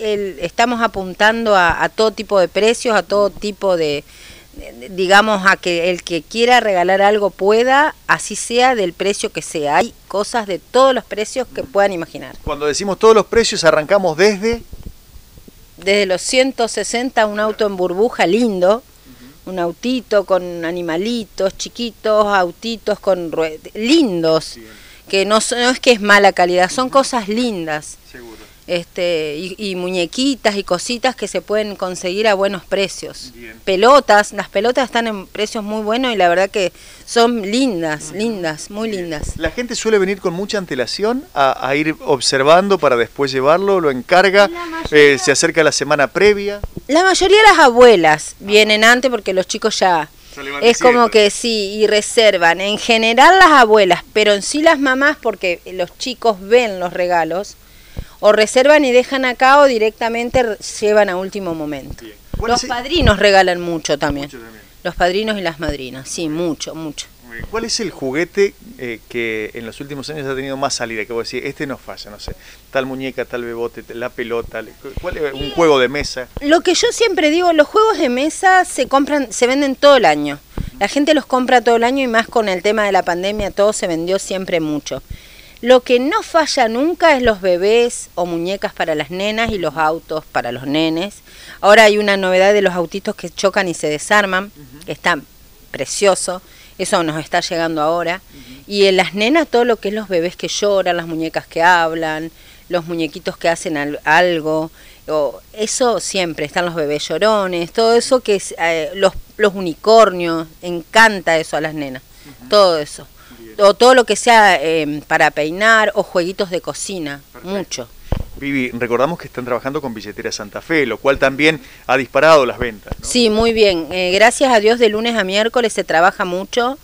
el, estamos apuntando a, todo tipo de precios, a todo tipo de, digamos, a que el que quiera regalar algo pueda, así sea del precio que sea. Hay cosas de todos los precios que puedan imaginar. Cuando decimos todos los precios, arrancamos desde... Desde los 160, un auto en burbuja lindo, un autito con animalitos chiquitos, autitos con lindos, que no, no, es que es mala calidad, son cosas lindas. Este, y, muñequitas y cositas que se pueden conseguir a buenos precios. Pelotas, las pelotas están en precios muy buenos y la verdad que son lindas, lindas, muy lindas. La gente suele venir con mucha antelación a, ir observando para después llevarlo, lo encarga, eh, se acerca la semana previa. La mayoría de las abuelas vienen antes porque los chicos ya... Es como que sí, y reservan. En general las abuelas, pero en sí las mamás, porque los chicos ven los regalos, o reservan y dejan acá o directamente llevan a último momento. Los padrinos regalan mucho también. Los padrinos y las madrinas, sí, mucho, mucho. ¿Cuál es el juguete eh, que en los últimos años ha tenido más salida? Que vos decís, este no falla, no sé, tal muñeca, tal bebote, la pelota, ¿cuál es un juego de mesa? Lo que yo siempre digo, los juegos de mesa se compran, se venden todo el año. La gente los compra todo el año y más con el tema de la pandemia, todo se vendió siempre mucho. Lo que no falla nunca es los bebés o muñecas para las nenas y los autos para los nenes. Ahora hay una novedad de los autitos que chocan y se desarman, que está precioso. Eso nos está llegando ahora. Y en las nenas todo lo que es los bebés que lloran, las muñecas que hablan, los muñequitos que hacen algo. O eso siempre, están los bebés llorones, todo eso que es, eh, los, los unicornios, encanta eso a las nenas, todo eso o todo lo que sea eh, para peinar o jueguitos de cocina, mucho. Vivi, recordamos que están trabajando con Billetera Santa Fe, lo cual también ha disparado las ventas. Sí, muy bien. Eh, gracias a Dios de lunes a miércoles se trabaja mucho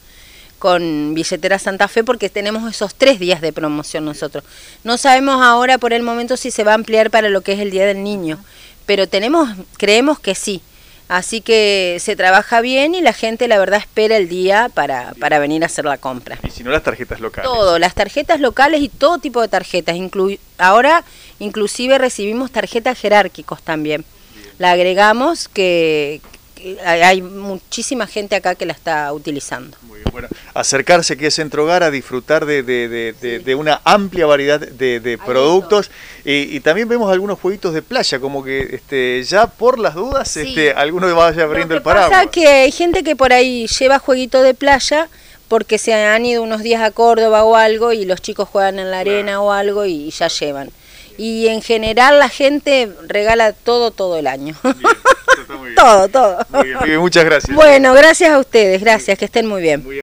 con Billetera Santa Fe porque tenemos esos tres días de promoción nosotros. No sabemos ahora por el momento si se va a ampliar para lo que es el Día del Niño, pero tenemos, creemos que sí. Así que se trabaja bien y la gente la verdad espera el día para, para venir a hacer la compra. Y si no las tarjetas locales. Todo, las tarjetas locales y todo tipo de tarjetas. ahora inclusive recibimos tarjetas jerárquicos también. La agregamos que, hay muchísima gente acá que la está utilizando. Muy bien, bueno, acercarse aquí a Centro Hogar a disfrutar de, una amplia variedad de, productos y, también vemos algunos jueguitos de playa, como que este, ya por las dudas este, alguno vaya abriendo el paraguas. Pasa que hay gente que por ahí lleva jueguito de playa porque se han ido unos días a Córdoba o algo y los chicos juegan en la arena o algo y ya llevan. Y en general la gente regala todo todo el año. Todo, todo. Muy bien, muchas gracias. Bueno, gracias a ustedes, gracias, que estén muy bien.